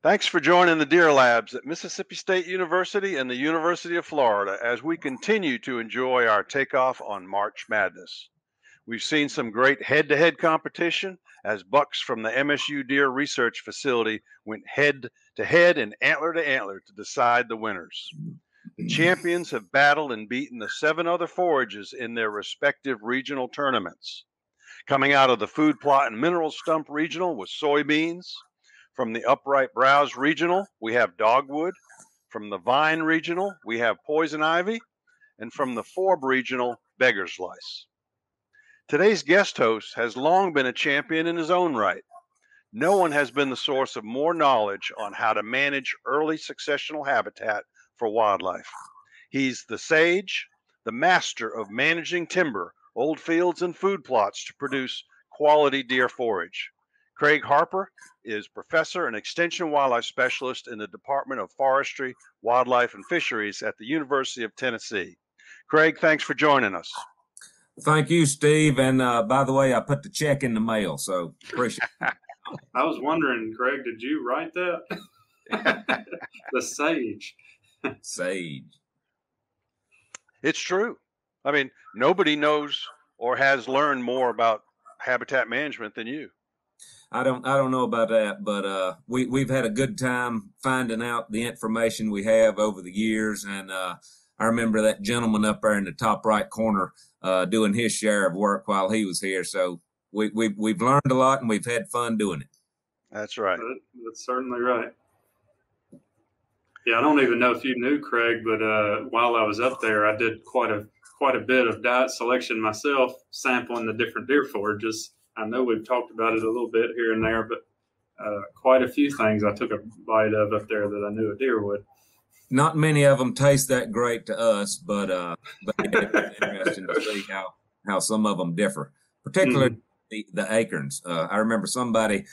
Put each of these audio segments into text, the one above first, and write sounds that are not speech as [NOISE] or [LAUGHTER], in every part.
Thanks for joining the Deer Labs at Mississippi State University and the University of Florida as we continue to enjoy our takeoff on March Madness. We've seen some great head to head competition as bucks from the MSU Deer Research Facility went head to head and antler to antler to decide the winners. The champions have battled and beaten the seven other forages in their respective regional tournaments. Coming out of the Food Plot and Mineral Stump Regional was soybeans, from the Upright Browse Regional, we have Dogwood. From the Vine Regional, we have Poison Ivy. And from the Forb Regional, Beggar's Lice. Today's guest host has long been a champion in his own right. No one has been the source of more knowledge on how to manage early successional habitat for wildlife. He's the sage, the master of managing timber, old fields, and food plots to produce quality deer forage. Craig Harper is professor and extension wildlife specialist in the Department of Forestry, Wildlife, and Fisheries at the University of Tennessee. Craig, thanks for joining us. Thank you, Steve. And uh, by the way, I put the check in the mail, so appreciate it. [LAUGHS] I was wondering, Craig, did you write that? [LAUGHS] the sage. Sage. It's true. I mean, nobody knows or has learned more about habitat management than you. I don't I don't know about that, but uh, we we've had a good time finding out the information we have over the years, and uh, I remember that gentleman up there in the top right corner uh, doing his share of work while he was here. So we we we've learned a lot and we've had fun doing it. That's right. That, that's certainly right. Yeah, I don't even know if you knew Craig, but uh, while I was up there, I did quite a quite a bit of diet selection myself, sampling the different deer forages I know we've talked about it a little bit here and there, but uh, quite a few things I took a bite of up there that I knew a deer would. Not many of them taste that great to us, but uh, but it's interesting to see how how some of them differ, particularly mm. the, the acorns. Uh, I remember somebody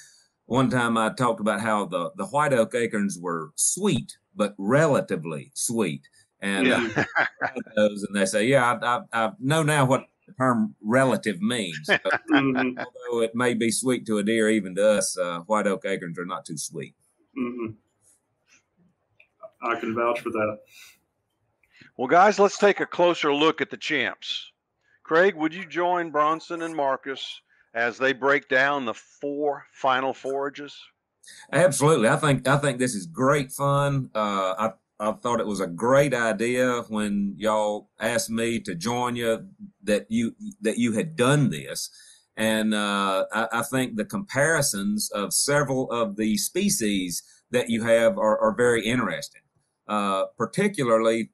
one time I talked about how the the white oak acorns were sweet, but relatively sweet. And yeah. uh, those, and they say, yeah, I, I, I know now what the term relative means. So, [LAUGHS] mm-hmm. Although it may be sweet to a deer, even to us, uh, white oak acorns are not too sweet. Mm-hmm. I can vouch for that. Well, guys, let's take a closer look at the champs. Craig, would you join Bronson and Marcus as they break down the four final forages? Absolutely. I think I think this is great fun. Uh, I I thought it was a great idea when y'all asked me to join you that you that you had done this, and uh, I, I, think the comparisons of several of the species that you have are, are very interesting, uh, particularly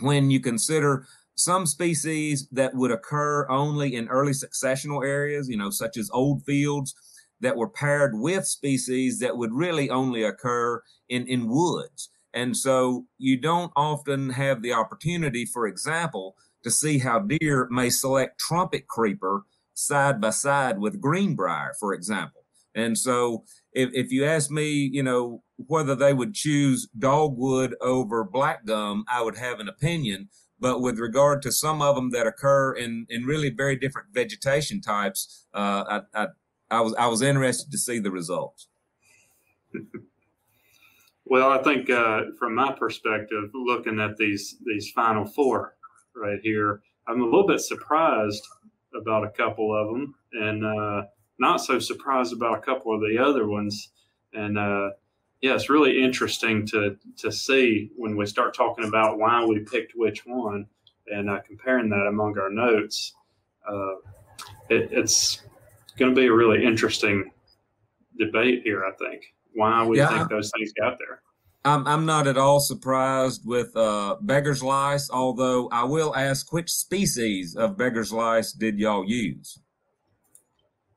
when you consider some species that would occur only in early successional areas, you know, such as old fields that were paired with species that would really only occur in, in woods. And so you don't often have the opportunity, for example, to see how deer may select trumpet creeper side by side with greenbrier, for example. And so if, if you ask me, you know, whether they would choose dogwood over black gum, I would have an opinion. But with regard to some of them that occur in, in really very different vegetation types, uh, I, I, I was I was interested to see the results. [LAUGHS] Well, I think uh, from my perspective, looking at these these final four right here, I'm a little bit surprised about a couple of them, and uh, not so surprised about a couple of the other ones. And uh, yeah, it's really interesting to to see when we start talking about why we picked which one and uh, comparing that among our notes. Uh, it, it's going to be a really interesting debate here. I think why we yeah. think those things got there. I'm, I'm not at all surprised with uh, beggar's lice, although I will ask which species of beggar's lice did y'all use?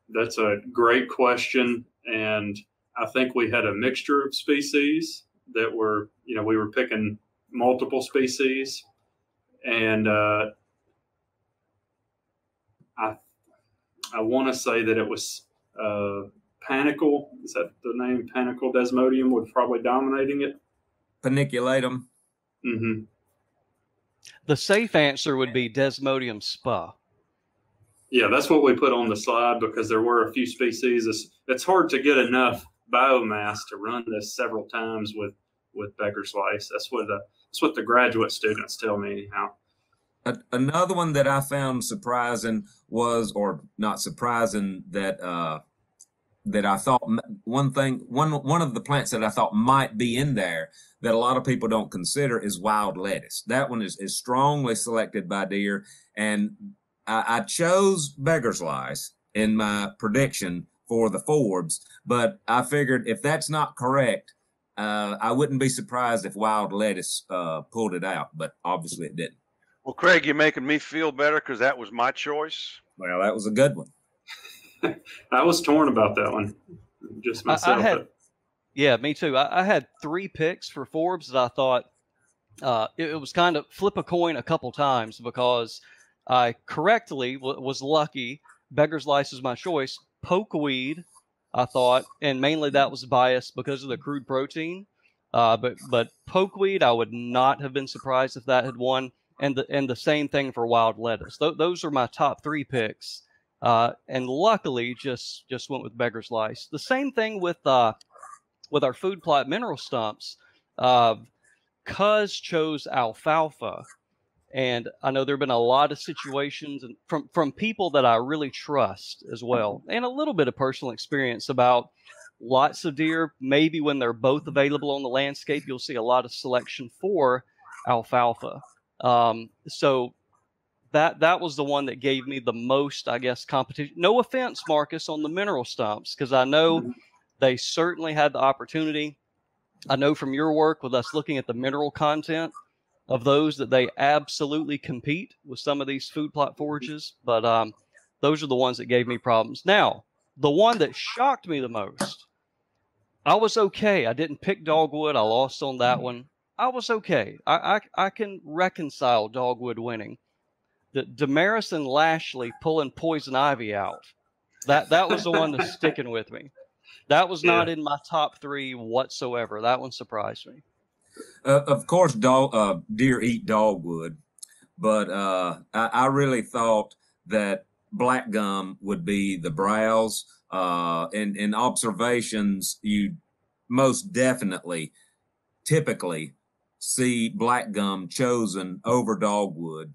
That's a great question. And I think we had a mixture of species that were, you know, we were picking multiple species. And uh, I, I want to say that it was uh, panicle. Is that the name? Panicle desmodium was probably dominating it. Paniculatum. Mm-hmm. The safe answer would be Desmodium spa. Yeah, that's what we put on the slide because there were a few species. It's, it's hard to get enough biomass to run this several times with with Beggar's Lice. That's what the that's what the graduate students tell me anyhow. Another one that I found surprising was, or not surprising, that uh, that I thought one thing one one of the plants that I thought might be in there that a lot of people don't consider is wild lettuce. That one is, is strongly selected by deer, and I, I chose beggar's lice in my prediction for the forbs, but I figured if that's not correct, uh, I wouldn't be surprised if wild lettuce uh, pulled it out, but obviously it didn't. Well, Craig, you're making me feel better because that was my choice. Well, that was a good one. [LAUGHS] I was torn about that one, just myself. I, I had, yeah, me too. I, I, had three picks for forbs that I thought uh, it, it, was kind of flip a coin a couple times because I correctly w- was lucky. Beggar's Lice is my choice. Pokeweed, I thought, and mainly that was biased because of the crude protein. Uh, but but pokeweed, I would not have been surprised if that had won. And the and the same thing for wild lettuce. Th- those are my top three picks. Uh, and luckily, just just went with beggar's lice. The same thing with uh, with our food plot mineral stumps. Uh, Cuz chose alfalfa, and I know there have been a lot of situations and from from people that I really trust as well, and a little bit of personal experience about lots of deer. Maybe when they're both available on the landscape, you'll see a lot of selection for alfalfa. Um, so that that was the one that gave me the most, I guess, competition. No offense, Marcus, on the mineral stumps, because I know mm-hmm. they certainly had the opportunity. I know from your work with us looking at the mineral content of those that they absolutely compete with some of these food plot forages, but um, those are the ones that gave me problems. Now, the one that shocked me the most, I was okay. I didn't pick dogwood. I lost on that mm-hmm. one. I was okay. I, I, I can reconcile dogwood winning the Damaris and Lashley pulling poison ivy out. That that was the one that's [LAUGHS] sticking with me. That was not yeah. in my top three whatsoever. That one surprised me. Uh, of course, dog, uh, deer eat dogwood, but uh, I, I, really thought that black gum would be the browse. Uh, in, in observations, you most definitely, typically, see black gum chosen over dogwood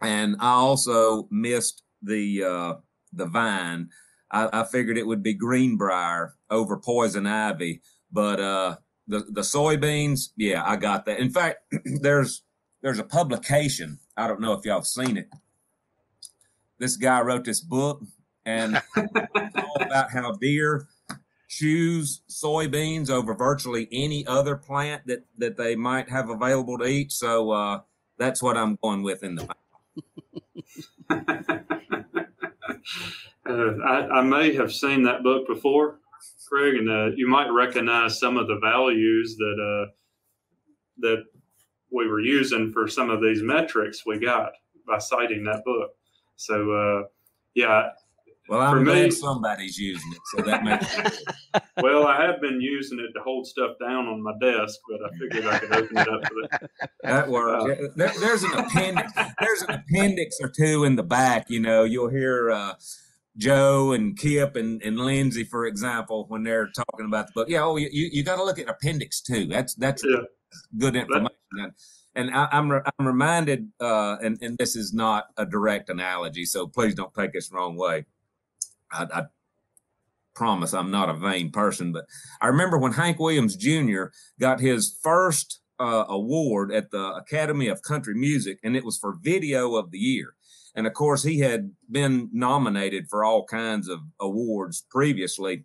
and I also missed the uh, the vine. I, I, figured it would be greenbrier over poison ivy, but uh, the the soybeans, yeah, I got that. In fact, [CLEARS THROAT] there's there's a publication. I don't know if y'all have seen it. This guy wrote this book, and all [LAUGHS] about how deer choose soybeans over virtually any other plant that that they might have available to eat. So uh, that's what I'm going with in the uh, I, I, may have seen that book before, Craig, and uh, you might recognize some of the values that uh, that we were using for some of these metrics we got by citing that book. So, uh, yeah, well, I'm glad me, somebody's using it, so that makes. [LAUGHS] well, I have been using it to hold stuff down on my desk, but I figured I could open it up for that. That works. Uh, there, there's an appendix. There's an appendix or two in the back. You know, you'll hear uh, Joe and Kip and, and Lindsay, for example, when they're talking about the book. Yeah, oh, you you got to look at appendix two. That's that's yeah. good information. That, and I, am I'm, I'm reminded, uh, and and this is not a direct analogy, so please don't take this wrong way I, I promise I'm not a vain person, but I remember when Hank Williams Jr. got his first uh, award at the Academy of Country Music, and it was for Video of the Year. And of course, he had been nominated for all kinds of awards previously,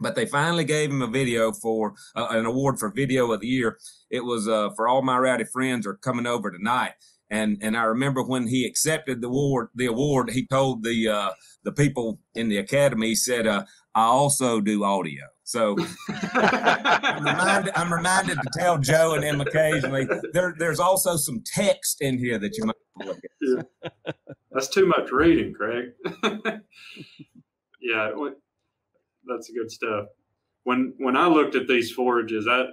but they finally gave him a video for uh, an award for Video of the Year. It was uh, for All My Rowdy Friends Are Coming Over Tonight. And and I remember when he accepted the award, the award, he told the uh, the people in the academy said, uh, "I also do audio." So [LAUGHS] I'm, reminded, I'm reminded to tell Joe and him occasionally. There, there's also some text in here that you might look at. Yeah. That's too much reading, Craig. [LAUGHS] yeah, that's good stuff. When when I looked at these forages, I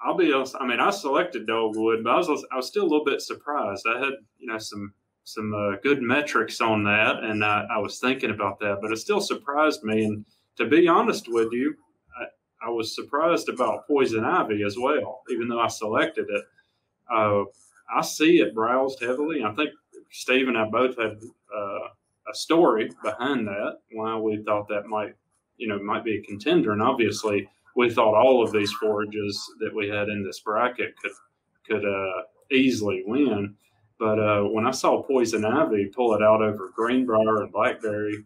I'll be honest. I mean, I selected dogwood, but I was I was still a little bit surprised. I had you know some some uh, good metrics on that, and I, I, was thinking about that, but it still surprised me. And to be honest with you, I was surprised about poison ivy as well, even though I selected it. Uh, I see it browsed heavily. I think Steve and I both had uh, a story behind that why we thought that might, you know, might be a contender. And obviously, we thought all of these forages that we had in this bracket could could uh, easily win. But uh, when I saw poison ivy pull it out over greenbrier and blackberry,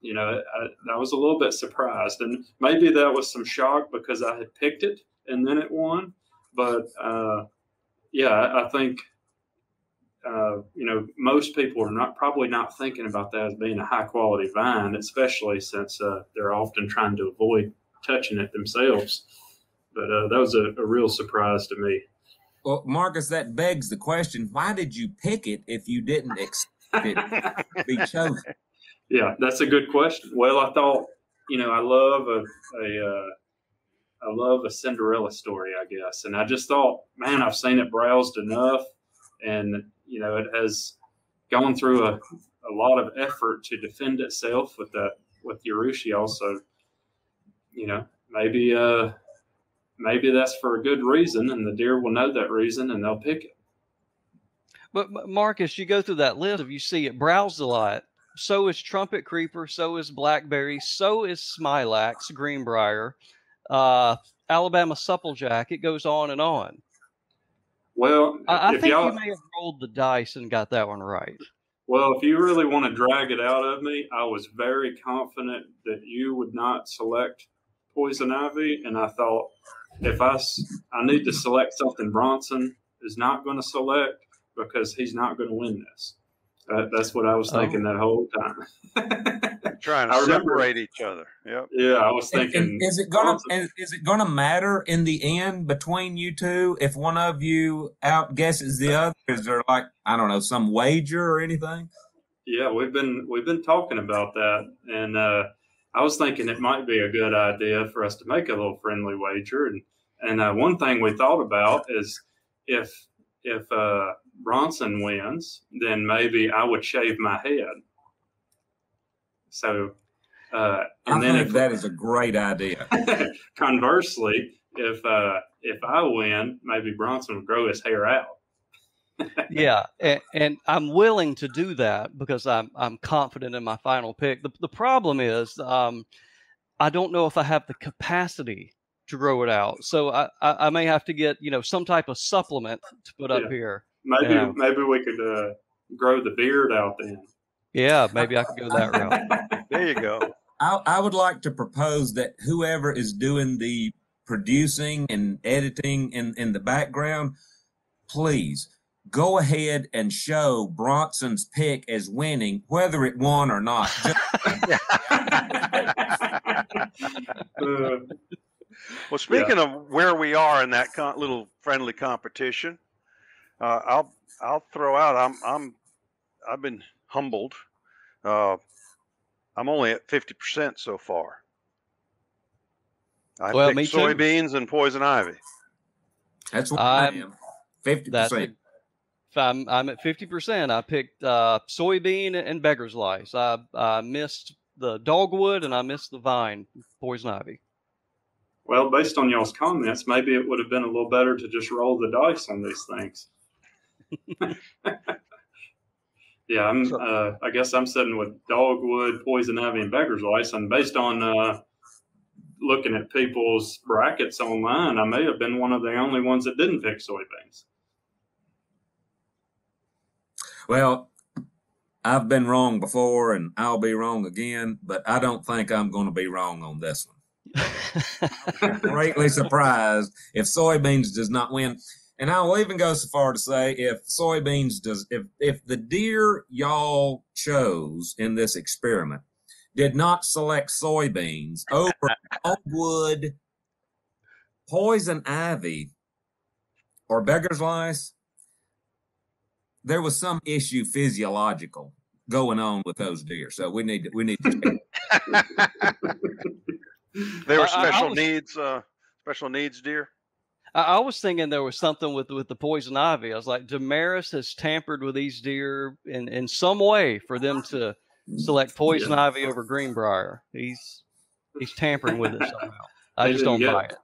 you know, I, I was a little bit surprised, and maybe that was some shock because I had picked it and then it won. But uh, yeah, I think uh, you know most people are not probably not thinking about that as being a high quality vine, especially since uh, they're often trying to avoid touching it themselves. But uh, that was a, a real surprise to me. Well, Marcus, that begs the question: Why did you pick it if you didn't expect it to be chosen? Yeah, that's a good question. Well, I thought, you know, I love a, a uh, I love a Cinderella story, I guess, and I just thought, man, I've seen it browsed enough, and you know, it has gone through a, a lot of effort to defend itself with that with urushiol. You know, maybe uh, maybe that's for a good reason, and the deer will know that reason, and they'll pick it. But Marcus, you go through that list. If you see it browsed a lot, so is trumpet creeper, so is blackberry, so is smilax, greenbrier, uh, Alabama supplejack. It goes on and on. Well, I, I think you may have rolled the dice and got that one right. Well, if you really want to drag it out of me, I was very confident that you would not select poison ivy, and I thought if I I need to select something Bronson is not going to select because he's not going to win this. Uh, that's what I was thinking oh. that whole time. [LAUGHS] Trying to separate each other. Yep. Yeah, I was thinking. And, and is it gonna is, is, it gonna matter in the end between you two if one of you outguesses the other? Is there like I don't know some wager or anything? Yeah, we've been we've been talking about that, and uh, I was thinking it might be a good idea for us to make a little friendly wager. And and uh, one thing we thought about is if if uh, Bronson wins, then maybe I would shave my head. So, uh, and I then if, that is a great idea. [LAUGHS] conversely, if uh, if I win, maybe Bronson would grow his hair out. Yeah, and, and, I'm willing to do that because I'm I'm confident in my final pick. The the problem is um, I don't know if I have the capacity to grow it out. So I, I, I may have to get you know some type of supplement to put up here. Maybe yeah. maybe we could uh, grow the beard out then. Yeah, maybe I could go that route. [LAUGHS] there you go. I, I would like to propose that whoever is doing the producing and editing in, in the background, please go ahead and show Bronson's pick as winning, whether it won or not. [LAUGHS] uh, well, speaking yeah. of where we are in that con- little friendly competition, uh, I'll I'll throw out. I'm I'm I've been humbled. Uh, I'm only at fifty percent so far. I well, picked soybeans too. and poison ivy. That's what I'm, I am. Fifty percent. I'm I'm at fifty percent. I picked uh, soybean and beggar's lice. I I missed the dogwood and I missed the vine poison ivy. Well, based on y'all's comments, maybe it would have been a little better to just roll the dice on these things. [LAUGHS] yeah, I'm. Uh, I guess I'm sitting with dogwood, poison ivy, and beggar's lice, and based on uh, looking at people's brackets online, I may have been one of the only ones that didn't pick soybeans. Well, I've been wrong before, and I'll be wrong again, but I don't think I'm going to be wrong on this one. [LAUGHS] greatly surprised if soybeans does not win. And I will even go so far to say if soybeans does if if the deer y'all chose in this experiment did not select soybeans [LAUGHS] over dogwood, poison ivy, or beggar's lice, there was some issue physiological going on with those deer. So we need to we need to [LAUGHS] They were special was, needs, uh, special needs deer. I, I, was thinking there was something with with the poison ivy. I was like, Damaris has tampered with these deer in in some way for them to select [LAUGHS] poison yeah. ivy over greenbrier. He's he's tampering with it [LAUGHS] somehow. I just don't get- buy it.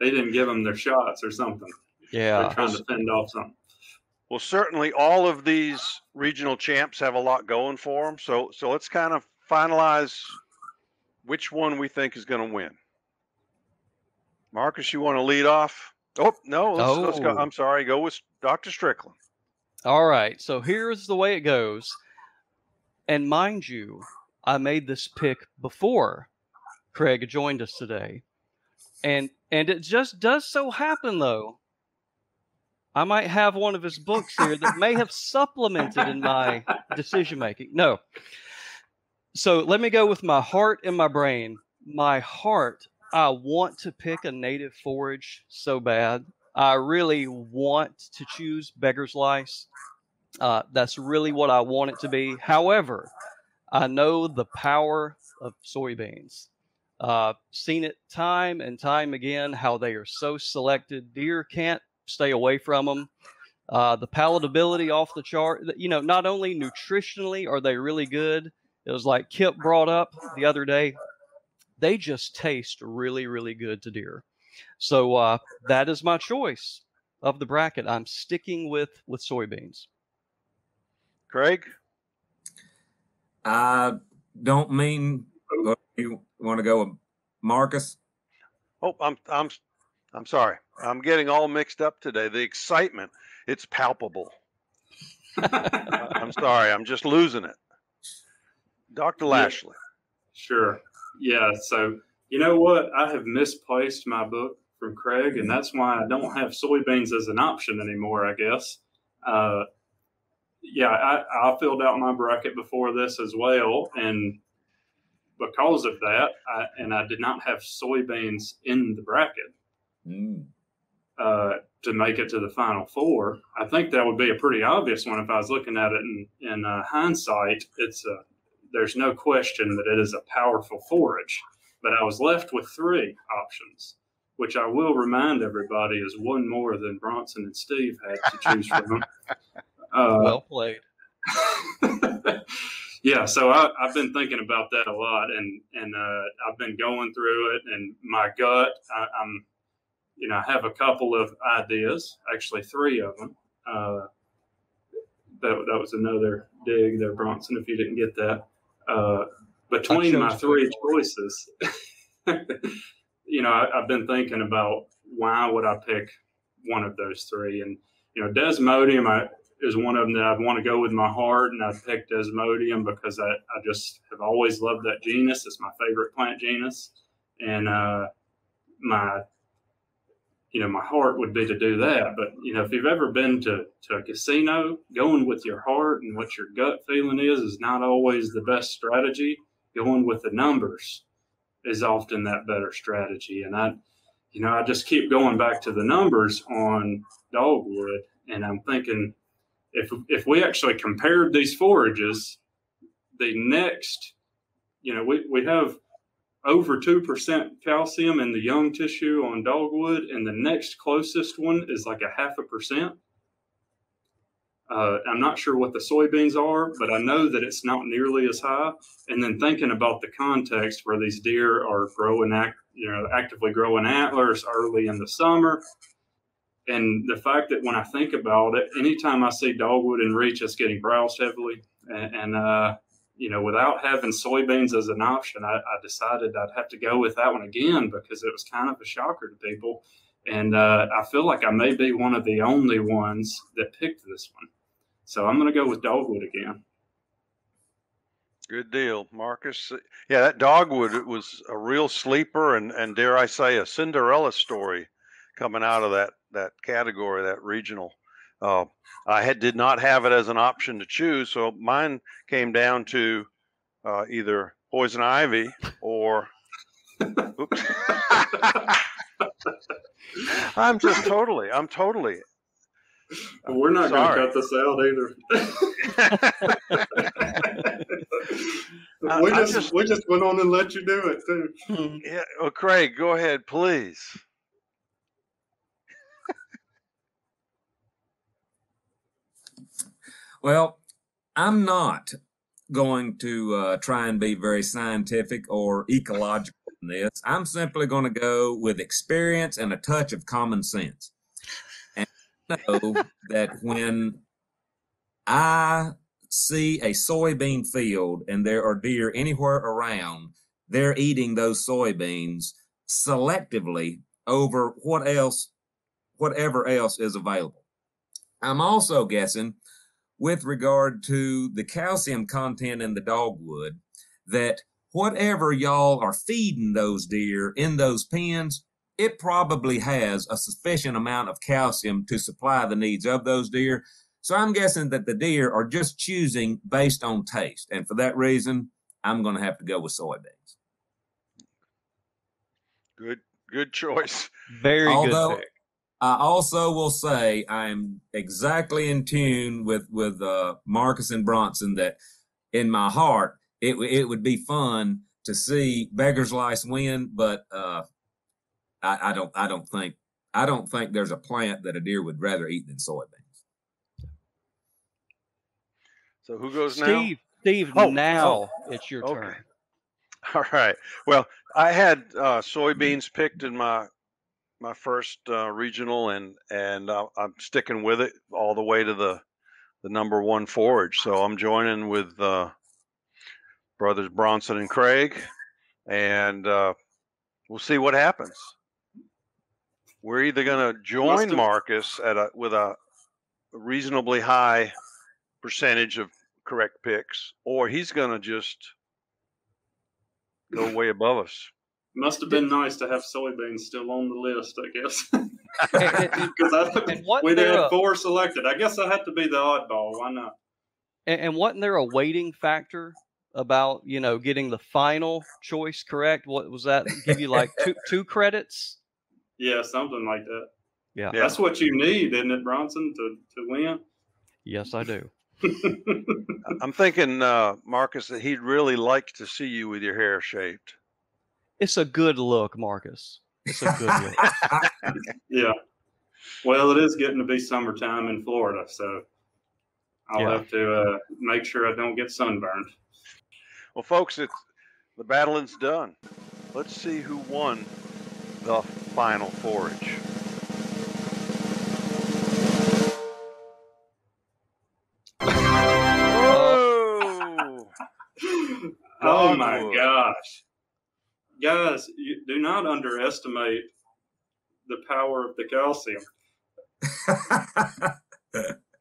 They didn't give them their shots or something. Yeah. They're trying to fend off something. Well, certainly all of these regional champs have a lot going for them. So, so let's kind of finalize which one we think is going to win. Marcus, you want to lead off? Oh no, let's, let's go. Oh. I'm sorry, go with Dr. Strickland. All right. So here's the way it goes. And mind you, I made this pick before Craig joined us today. And and it just does so happen though. I might have one of his books here that may have supplemented in my [LAUGHS] decision making. No. So let me go with my heart and my brain. My heart, I want to pick a native forage so bad. I really want to choose beggar's lice. Uh, that's really what I want it to be. However, I know the power of soybeans. Uh, seen it time and time again how they are so selected. Deer can't stay away from them. Uh, the palatability off the chart. You know, not only nutritionally are they really good. It was like Kip brought up the other day. They just taste really, really good to deer. So uh, that is my choice of the bracket. I'm sticking with with soybeans. Craig, I don't mean uh, you want to go with Marcus. oh, I'm I'm I'm sorry. I'm getting all mixed up today. The excitement, it's palpable. I- I'm sorry. I'm just losing it. Dr. Yeah. Lashley. Sure. Yeah. So you know what? I have misplaced my book from Craig, and that's why I don't have soybeans as an option anymore. I guess. Uh, yeah, I, I filled out my bracket before this as well, and because of that, I, and I did not have soybeans in the bracket Mm. Uh, to make it to the final four. I think that would be a pretty obvious one if I was looking at it in, in uh, hindsight. It's a, there's no question that it is a powerful forage, but I was left with three options, which I will remind everybody is one more than Bronson and Steve had to choose from. [LAUGHS] Uh, well played. [LAUGHS] yeah, so I, I've been thinking about that a lot, and and uh, I've been going through it, and my gut, I, I'm, you know, I have a couple of ideas, actually three of them. Uh, that that was another dig there, Bronson. If you didn't get that, uh, between my three choices, [LAUGHS] you know, I, I've been thinking about why would I pick one of those three, and you know, Desmodium, I is one of them that I want to go with my heart, and I picked Desmodium because I, I just have always loved that genus. It's my favorite plant genus, and uh, my you know my heart would be to do that. But you know, if you've ever been to to a casino, going with your heart and what your gut feeling is is not always the best strategy. Going with the numbers is often that better strategy, and I. You know, I just keep going back to the numbers on dogwood, and I'm thinking if if we actually compared these forages, the next, you know, we, we have over two percent calcium in the young tissue on dogwood, and the next closest one is like a half a percent. Uh, I'm not sure what the soybeans are, but I know that it's not nearly as high. And then thinking about the context where these deer are growing, act, you know, actively growing antlers early in the summer, and the fact that when I think about it, anytime I see dogwood and reach, it's getting browsed heavily, and, and uh, you know, without having soybeans as an option, I, I, decided I'd have to go with that one again because it was kind of a shocker to people, and uh, I feel like I may be one of the only ones that picked this one, so I'm going to go with dogwood again. Good deal, Marcus. Yeah, that dogwood was a real sleeper, and and dare I say, a Cinderella story coming out of that that category, that regional. Uh, I had did not have it as an option to choose, so mine came down to uh, either poison ivy or. Oops. [LAUGHS] I'm just totally. I'm totally. But we're not going to cut this out either. [LAUGHS] We just, just- we just went on and let you do it too. Yeah, well, Craig, go ahead, please. Well, I'm not going to uh, try and be very scientific or ecological in this. I'm simply going to go with experience and a touch of common sense. And know that when I see a soybean field and there are deer anywhere around, they're eating those soybeans selectively over what else, whatever else is available. I'm also guessing with regard to the calcium content in the dogwood that whatever y'all are feeding those deer in those pens, it probably has a sufficient amount of calcium to supply the needs of those deer. So I'm guessing that the deer are just choosing based on taste. And for that reason, I'm going to have to go with soybeans. Good, good choice. Very Although, good pick. I also will say I am exactly in tune with with uh, Marcus and Bronson that in my heart it it would be fun to see Beggar's Lice win, but uh, I, I don't I don't think I don't think there's a plant that a deer would rather eat than soybeans. So who goes now? Steve, Steve, Oh, now it's your okay. turn. [LAUGHS] All right. Well, I had uh, soybeans picked in my my first uh, regional, and and uh, I'm sticking with it all the way to the the number one forage. So I'm joining with uh, brothers Bronson and Craig, and uh, we'll see what happens. We're either going to join have- Marcus at a with a reasonably high percentage of correct picks, or he's going to just go way above us. Must have been nice to have soybeans still on the list, I guess. [LAUGHS] [LAUGHS] And- and- Because I and what we they're had four selected. I guess I had to be the oddball. Why not? And, and wasn't there a weighting factor about you know getting the final choice correct? What was that? Give you like two two credits? Yeah, something like that. Yeah. Yeah. That's what you need, isn't it, Bronson, to, to win? Yes, I do. [LAUGHS] I'm thinking, uh, Marcus, that he'd really like to see you with your hair shaped. It's a good look, Marcus. It's a good look. [LAUGHS] yeah. Well, it is getting to be summertime in Florida, so I'll Yeah. have to uh, make sure I don't get sunburned. Well, folks, it's the battling's done. Let's see who won the final forage. Oh! [LAUGHS] oh my gosh. Guys, you do not underestimate the power of the calcium.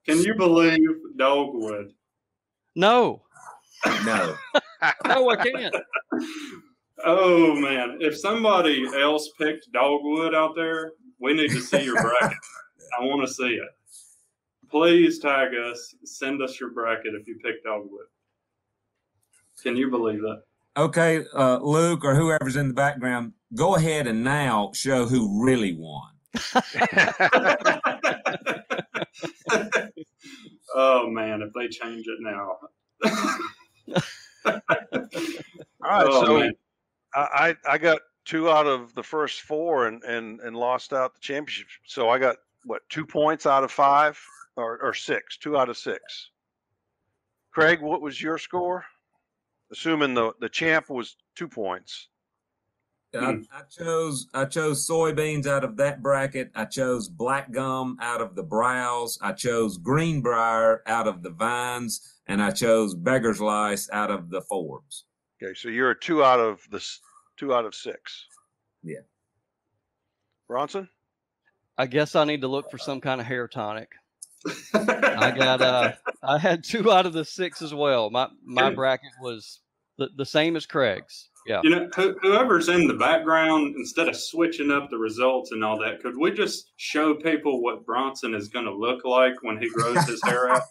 Can you believe dogwood? No, no. [LAUGHS] no, I can't. Oh man, if somebody else picked dogwood out there, we need to see your bracket. I want to see it. Please tag us. Send us your bracket if you picked dogwood. Can you believe that? Okay, uh, Luke or whoever's in the background, go ahead and now show who really won. [LAUGHS] oh man, if they change it now. [LAUGHS] All right, Oh, so man. I, I I got two out of the first four and, and, and lost out the championship. So I got what two points out of five or, or six, two out of six. Craig, what was your score? Assuming the, the champ was two points. I, I chose I chose soybeans out of that bracket. I chose black gum out of the browse. I chose greenbrier out of the vines, and I chose beggar's lice out of the forbs. Okay, so you're a two out of the two out of six. Yeah. Bronson? I guess I need to look for some kind of hair tonic. I got uh I had two out of the six as well. My my bracket was the, the same as Craig's. Yeah. You know, who, whoever's in the background, instead of switching up the results and all that, could we just show people what Bronson is going to look like when he grows his hair out?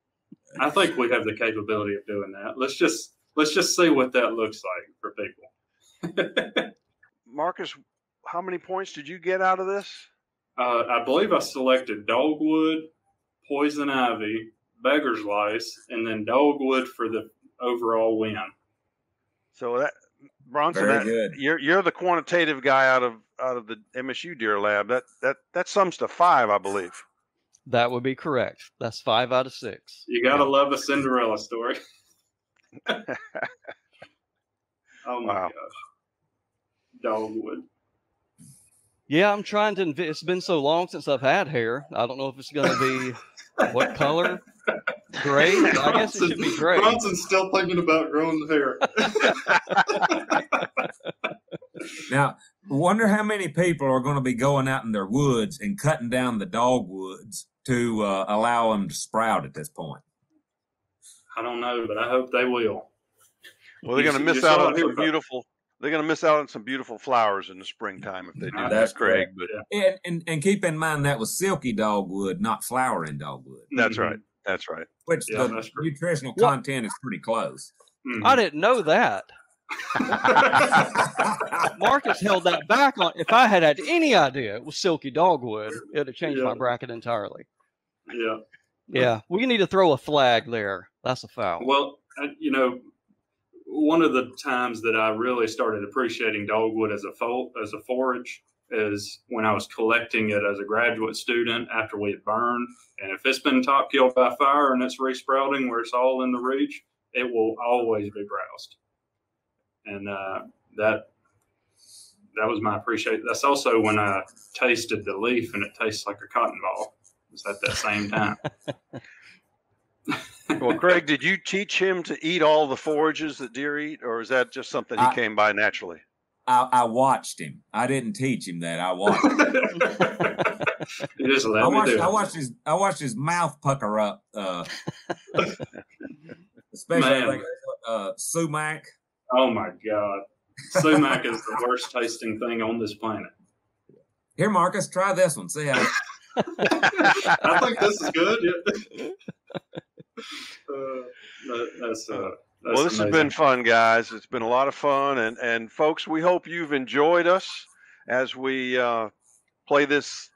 [LAUGHS] I think we have the capability of doing that. Let's just let's just see what that looks like for people. [LAUGHS] Marcus, how many points did you get out of this? Uh, I believe I selected dogwood, poison ivy, beggar's lice, and then dogwood for the overall win. So that Bronson, Very that- good. you're you're the quantitative guy out of out of the MSU Deer Lab. That that that sums to five, I believe. That would be correct. That's five out of six. You gotta love a Cinderella story. [LAUGHS] oh my Wow. gosh. Dogwood. Yeah, I'm trying to. Envi- it's been so long since I've had hair. I don't know if it's going to be [LAUGHS] what color. Gray. I guess it should be gray. Bronson's still thinking about growing the hair. [LAUGHS] Now, wonder how many people are going to be going out in their woods and cutting down the dogwoods to uh, allow them to sprout at this point. I don't know, but I hope they will. Well, they're going to miss out on it here, some beautiful. They're going to miss out on some beautiful flowers in the springtime if they do Uh, that's Craig. correct. But And, and and keep in mind that was silky dogwood, not flowering dogwood, that's Mhm. right. That's right. which Yeah, the that's true. nutritional What? content is pretty close. Mhm. I didn't know that. [LAUGHS] Marcus held that back on. If I had had any idea it was silky dogwood, it would have changed my bracket entirely. Yeah. Yeah, we need to throw a flag there. That's a foul. Well, you know, one of the times that I really started appreciating dogwood as a fo- as a forage is when I was collecting it as a graduate student after we had burned. And if it's been top killed by fire and it's resprouting where it's all in the reach, it will always be browsed. And uh, that that was my appreciation. That's also when I tasted the leaf and it tastes like a cotton ball. It's at that same time. [LAUGHS] Well, [LAUGHS] Craig, did you teach him to eat all the forages that deer eat, or is that just something he I- came by naturally? I, I watched him. I didn't teach him that. I watched. [LAUGHS] you just let I me watched. do I watched his. I watched his mouth pucker up. Uh, [LAUGHS] especially like uh, sumac. Oh my god. Sumac is the worst tasting thing on this planet. Here, Marcus, try this one. See how. I think this is good. [LAUGHS] Uh, that, that's, uh, that's well, this has been fun, guys. It's been a lot of fun, and and folks, we hope you've enjoyed us as we uh, play this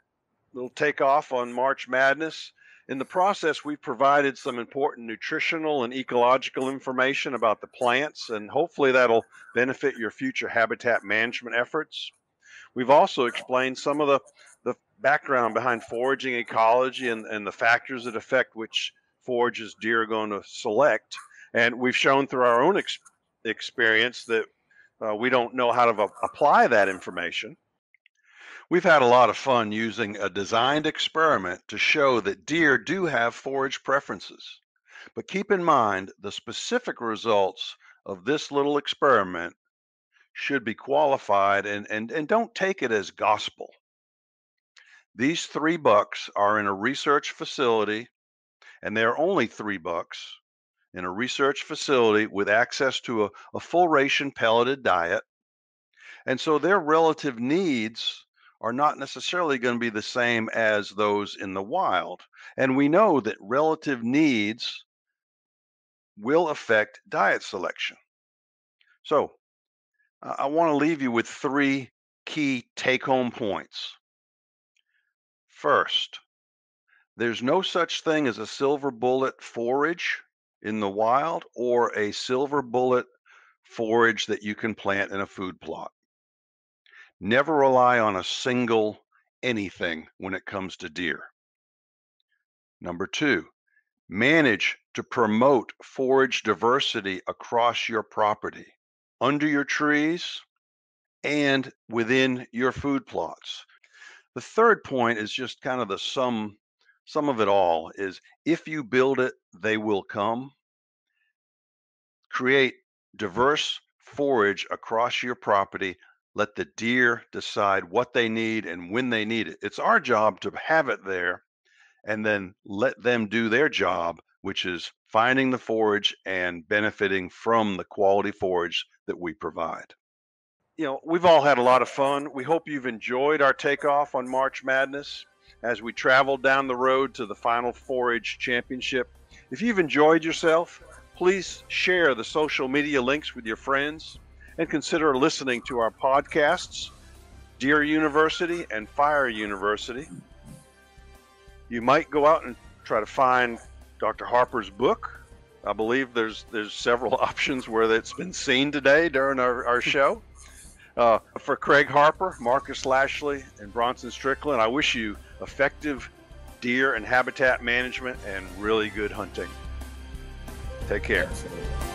little takeoff on March Madness. In the process, we've provided some important nutritional and ecological information about the plants, and hopefully that'll benefit your future habitat management efforts. We've also explained some of the, the background behind foraging ecology and, and the factors that affect which forages deer are going to select. And we've shown through our own ex- experience that uh, we don't know how to apply that information. We've had a lot of fun using a designed experiment to show that deer do have forage preferences. But keep in mind the specific results of this little experiment should be qualified and, and, and don't take it as gospel. These three bucks are in a research facility, and they're only three bucks in a research facility with access to a, a full ration pelleted diet. And so their relative needs are not necessarily going to be the same as those in the wild. And we know that relative needs will affect diet selection. So I I want to leave you with three key take home points. First, there's no such thing as a silver bullet forage in the wild or a silver bullet forage that you can plant in a food plot. Never rely on a single anything when it comes to deer. Number two, manage to promote forage diversity across your property, under your trees, and within your food plots. The third point is just kind of the sum some of it all is if you build it, they will come. Create diverse forage across your property. Let the deer decide what they need and when they need it. It's our job to have it there and then let them do their job, which is finding the forage and benefiting from the quality forage that we provide. You know, we've all had a lot of fun. We hope you've enjoyed our takeoff on March Madness as we travel down the road to the final forage championship. If you've enjoyed yourself, please share the social media links with your friends and consider listening to our podcasts, Deer University and Fire University. You might go out and try to find Dr. Harper's book. I believe there's there's several [LAUGHS] options where that's been seen today during our, our show. Uh, for Craig Harper, Marcus Lashley, and Bronson Strickland, I wish you effective deer and habitat management and really good hunting. Take care. Absolutely.